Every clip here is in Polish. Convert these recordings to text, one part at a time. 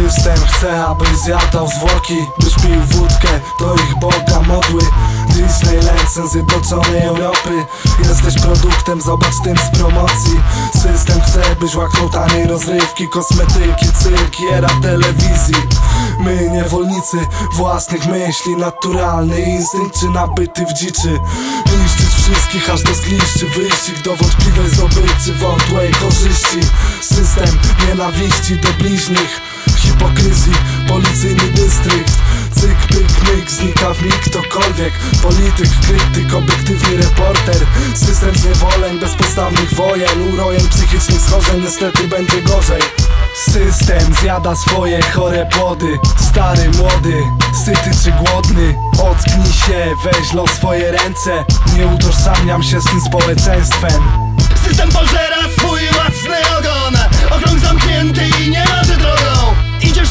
System chce, abyś zjadał zwłoki. Byś pił wódkę, to ich Boga modły. Disneyland, sen zjednoczonej Europy. Jesteś produktem, zobacz tym z promocji. System chce, byś łaknął taniej rozrywki Kosmetyki, cyrki, era telewizji. My niewolnicy własnych myśli Naturalny instynkt czy nabyty w dziczy. Niszczyć wszystkich aż do skliszczy Wyścig do wątpliwej zdobyczy Wątłej korzyści. System nienawiści do bliźnich Hipokryzji, policyjny dystrykt. Cyk, pyk, myk, znika w mig ktokolwiek. Polityk, krytyk, obiektywny reporter. System zniewoleń, bezpodstawnych wojen. Urojen psychicznych schorzeń, niestety będzie gorzej. System zjada swoje chore płody. Stary, młody, syty czy głodny. Ocknij się, weź los swoje ręce. Nie utożsamiam się z tym społeczeństwem. System pożera swój własny ogon. Okrąg zamknięty i nie marzy drogą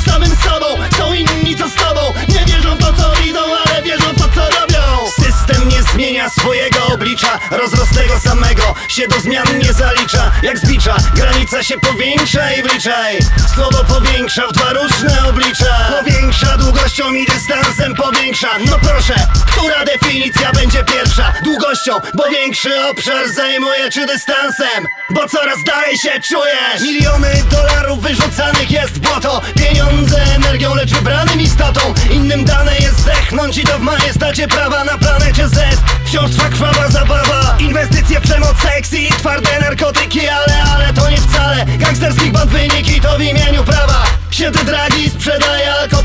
samym sobą, są inni co z tobą. Nie wierzą w to co widzą, ale wierzą w to co robią. System nie zmienia swojego oblicza Rozrosłego samego się do zmian nie zalicza. Jak zbicza, granica się powiększa i wliczaj. Słowo powiększa w dwa różne oblicza Powiększa długością i dystansem powiększa. No proszę, która definicja będzie pierwsza? Długością, bo większy obszar zajmuje czy dystansem? Bo coraz dalej się czujesz. Miliony dolarów wyrzucanych jest w błoto. Pieniądze energią, lecz wybranym istotą Innym dane jest zdechnąć i to w majestacie prawa na planecie Z. Wciąż trwa krwawa zabawa Inwestycje w przemoc, seks i twarde narkotyki Ale, ale to nie wcale. Gangsterskich band wyniki to w imieniu prawa. Święte dragi sprzedaje alko,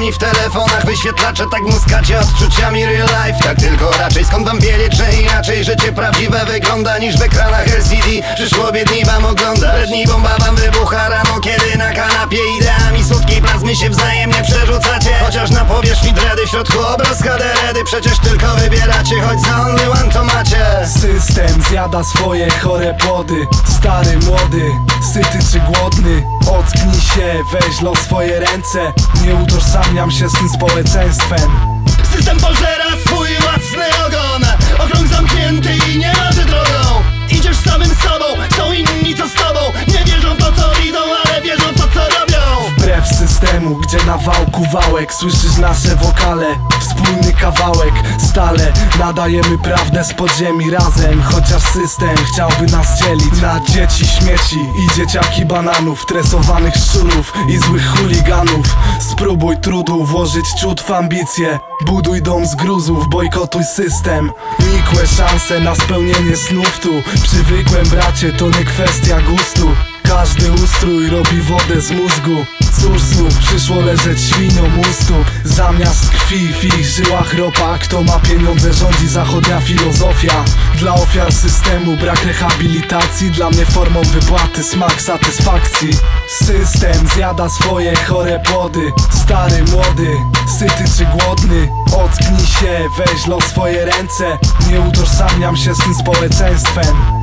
palcami w telefonach Wyświetlacze tak muskacie odczuciami real life. Tak tylko raczej skąd wam wiedzieć, że inaczej Życie prawdziwe wygląda niż w ekranach LCD Przyszło biedni wam oglądać. Bredni bomba wam wybucha rano Kiedy na kanapie ideami słodkiej plazmy się wzajemnie przerzucacie. Chociaż na powierzchni dredy w środku obraz HDRedy Przecież tylko wybieracie, choć za only one to macie. System zjada swoje chore płody Stary, młody, syty czy głodny Ocknij się, weź los swoje ręce. Nie utożsamiam się z tym społeczeństwem. System pożera swój własny ogon. Okrąg zamknięty i nie marzy drogą. Idziesz samym sobą, systemu, gdzie na wałku wałek Słyszysz nasze wokale, wspólny kawałek Stale nadajemy prawdę z podziemi razem. Chociaż system chciałby nas dzielić Na dzieci śmieci i dzieciaki bananów Tresowanych szczurów i złych chuliganów. Spróbuj trudu włożyć ciut w ambicje. Buduj dom z gruzów, bojkotuj system. Nikłe szanse na spełnienie snów tu. Przywykłem bracie, to nie kwestia gustu. Każdy ustrój robi wodę z mózgu Cóż przyszło leżeć świniom u Zamiast krwi w ich żyłach ropa Kto ma pieniądze rządzi zachodnia filozofia. Dla ofiar systemu brak rehabilitacji Dla mnie formą wypłaty smak satysfakcji. System zjada swoje chore płody Stary, młody, syty czy głodny. Ocknij się, weź los swoje ręce. Nie utożsamiam się z tym społeczeństwem